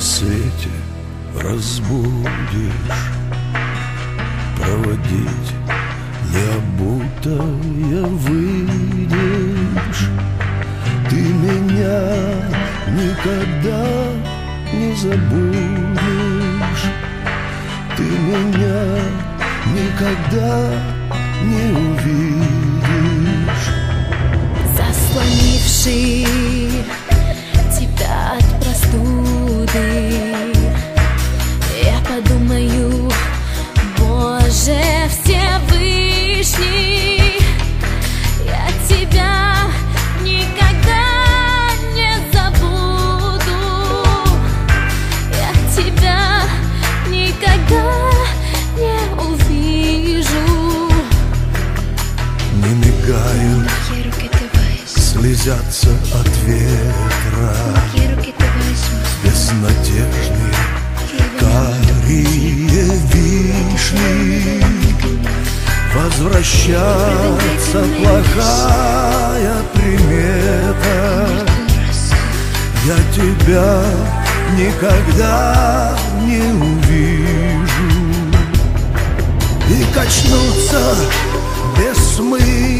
рассвете разбудишь. Проводить необутая выйдешь. Ты меня никогда не забудешь. Ты меня никогда не увидишь. Заслонивший тебя от слезятся от ветра. Безнадежные карие вишни Возвращаться плохая примета. Я тебя никогда не увижу. И качнуться бессмысленной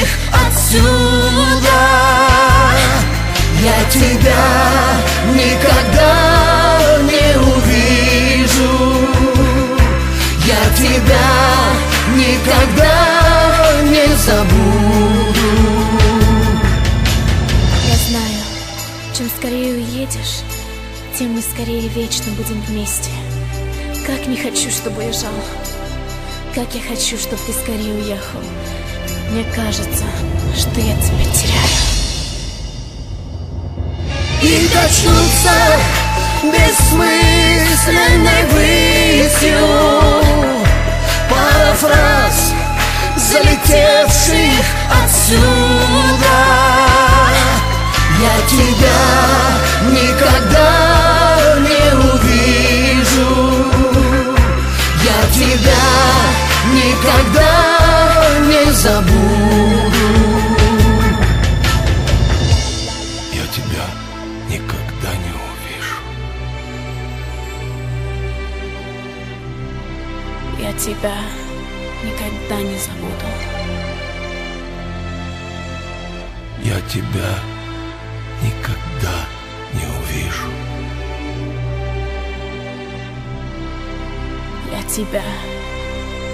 тебя никогда не увижу Я тебя никогда не забуду Я знаю, чем скорее уедешь, тем мы скорее вечно будем вместе. Как не хочу, чтобы уезжал. Как я хочу, чтобы ты скорее уехал. Мне кажется, что я тебя теряю. И качнуться бессмысленной высью Пара фраз, залетевших отсюда Я тебя Я тебя никогда не забуду. Я тебя никогда не увижу Я тебя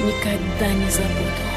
никогда не забуду.